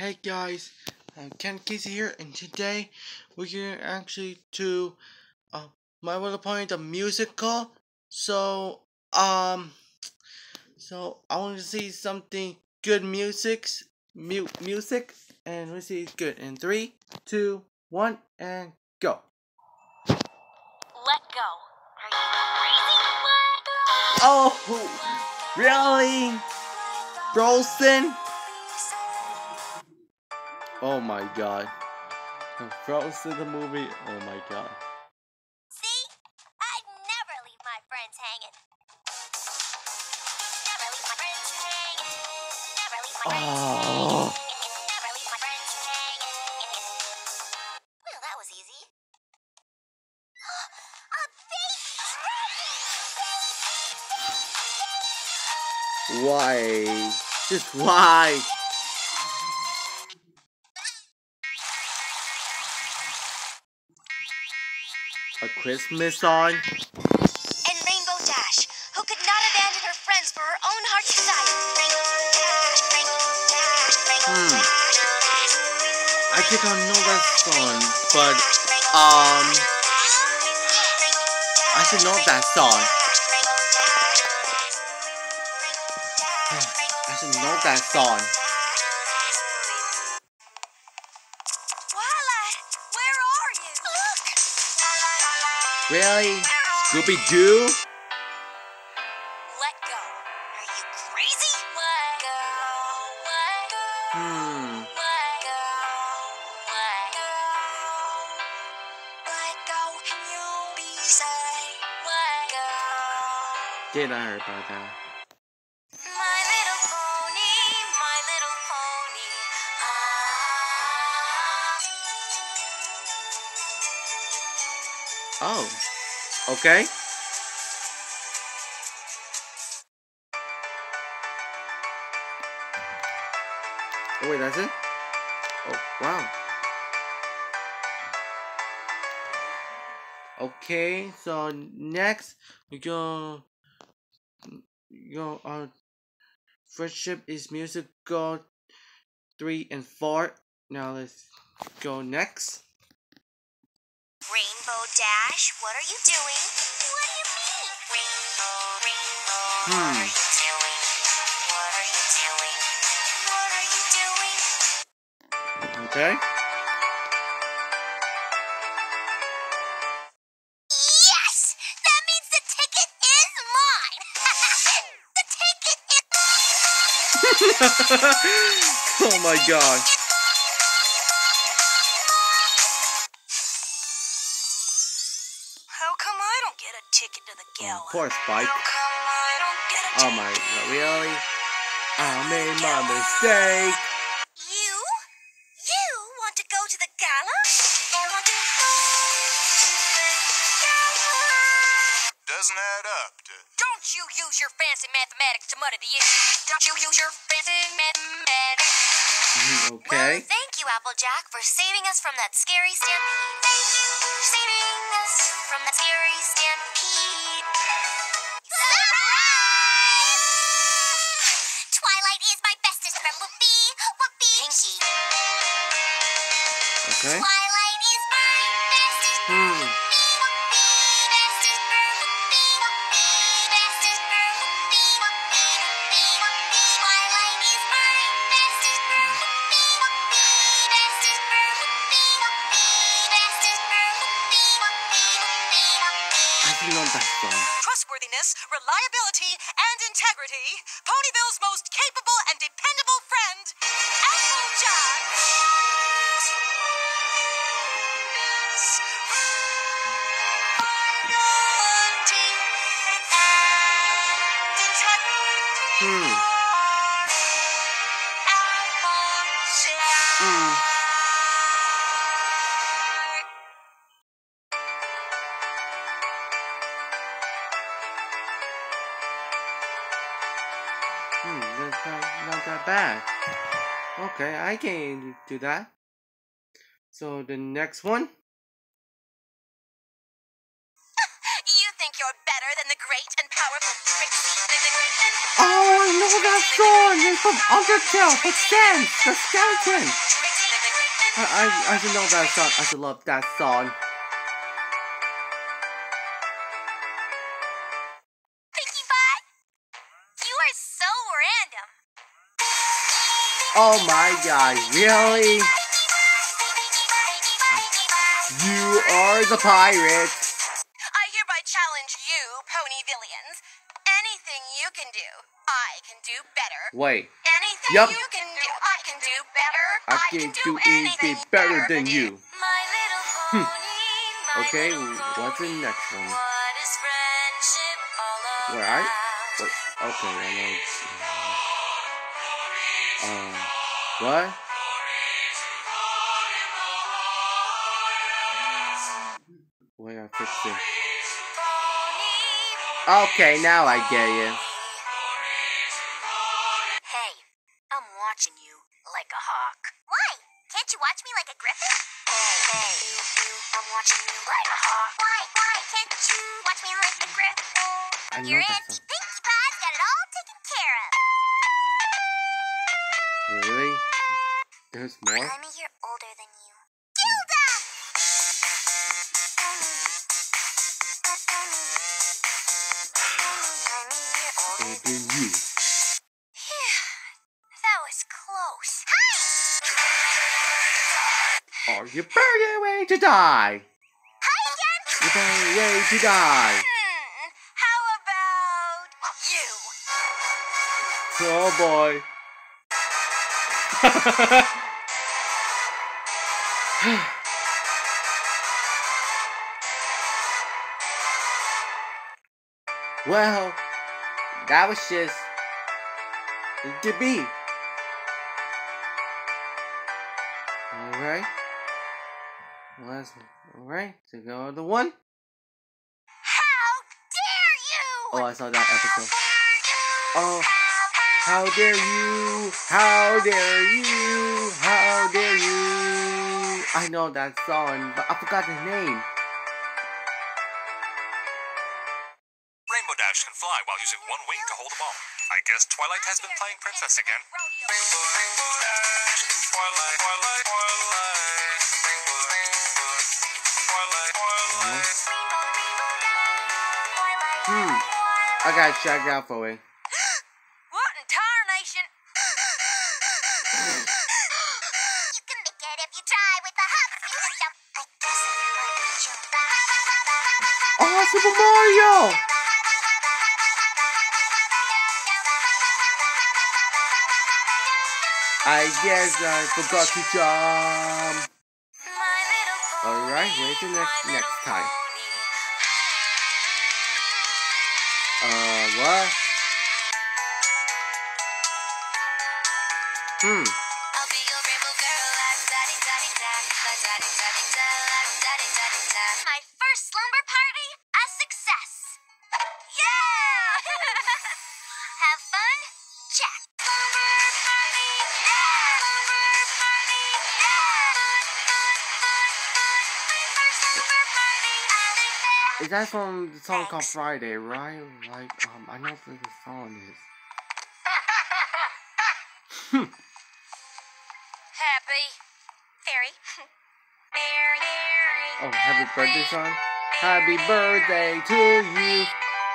Hey guys, uh, Ken Casey here, and today we're going actually to uh, My Little Pony the musical. So, um, so I want to see something good music, mu music, and let's see it's good. In three, two, one, and go. Let go. Are you crazy? Let Oh, really? Frozen? Oh my god. Frozen the movie? Oh my god. See? I'd never leave my friends hanging. Never leave my friends hanging. Never leave my friends Oh. hanging. Never leave my friends hanging. Well, that was easy. A baby! Why? Just why? A Christmas song? And Rainbow Dash, who could not abandon her friends for her own heart's desire. Rainbow Dash, Rainbow Dash, Rainbow Hmm. I think I know that song, but um, I should know that song. I should know that song. Really? Scooby Doo? Let go. Are you crazy? Let go. Let go. Hmm. Let go. Let go. Let go. You'll be safe. Let go. Did I hear about that? Oh. Okay. Oh wait, that's it? Oh wow. Okay, so next we go go uh friendship is musical three and four. Now let's go next. Rainbow Dash, what are you doing? What do you mean? Rainbow, rainbow, Hmm. what are you doing? What are you doing? What are you doing? Okay? Yes! That means the ticket is mine! the ticket is mine! oh my god. Get a Oh my god, really? I made my mistake. You? You want to go to the gala? I want to go to the gala. Doesn't add up to Don't you use your fancy mathematics to muddy the issue. Don't you use your fancy mathematics. Mm-hmm, well, okay. thank you, Applejack, for saving us from that scary stampede. Thank you for saving us from that scary stampede. Hmm. that song. trustworthiness, reliability, and integrity, Ponyville's most capable Hmm. Hmm. Hmm, that's not, not that bad. Okay, I can do that. So the next one. That song. It's from Undertale. But Sans, the skeleton. I, I, I should know that song. I should love that song. Pinkie Pie, you are so random. Oh my god, really? You are the pirate. Wait, Anything Yup. you can do, I can do better. I can do anything better than you. My little Hmm. Okay, what's the next one? What is friendship all about? Where I? Wait, okay, I know. Um, what? Wait, I fixed it. Okay, now I get you. Watching you hawk. Why? Why can't you watch me like a griffin? Your Auntie song. Pinkie Pie's got it all taken care of. Really? There's more? I'm a year older than you. Gilda! I'm a year older than you. That was close. Hi! Are you burning away to die? Hi again! You're burning away to die. How about you? Oh boy. well, that was just to be. Alright. Let's alright, to go to the one. How dare you! Oh, I saw that episode. How Oh, how dare you! How dare you! How dare you! I know that song, but I forgot the name. Rainbow Dash can fly while using one wing to hold a ball. I guess Twilight has been playing Princess again. Rainbow, Rainbow Dash, Twilight, Twilight, Twilight. I gotta check out for it. What in tarnation? You can make it if you try with the hop, skip, and jump. I guess I. Oh, Super Mario! I guess I forgot to jump. My little pony, Alright, where's the next next time? Uh, what? Hmm. Is from the song called Friday, right? Like, um, I know what the song is. Happy. Fairy. Oh, happy birthday song? Happy birthday to you.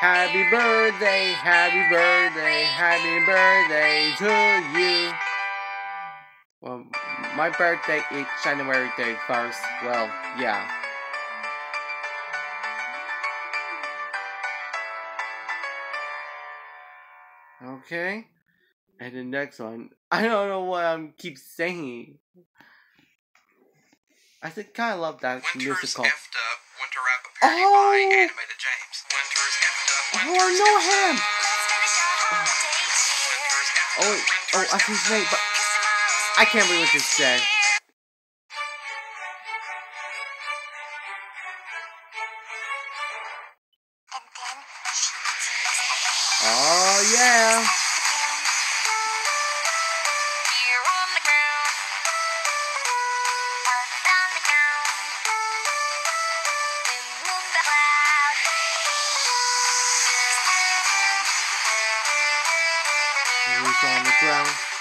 Happy birthday, happy birthday, happy birthday to you. Well, my birthday is January 31st. Well, yeah. Okay. And the next one, I don't know what I'm keep saying. I think kind of love that Winter's musical. effed up. Winter parody Oh! by Animated James. Winter's effed up. Oh, I Winter's know him. up. Let's finish our holiday cheer. Winter's effed Oh, oh, I see his name, but I can't believe what this said. Yeah. On the ground.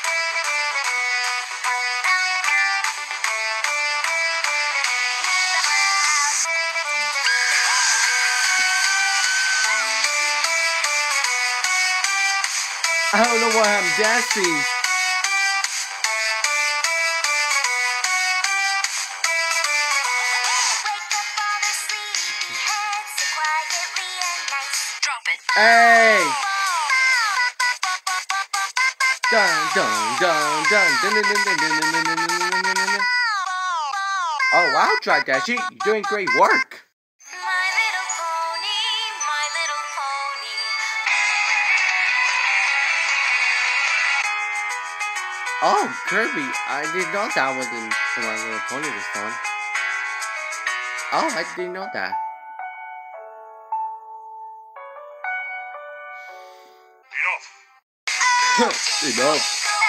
Nice. Drop it. Hey! Dun dun dun dun dun dun dun dun dun dun dun dun dun dun dun. Oh wow, Dry Dashy, you're doing great work. Oh, Kirby, I didn't know that was in for My Little Pony this time. Oh, I didn't know that. Enough. Enough.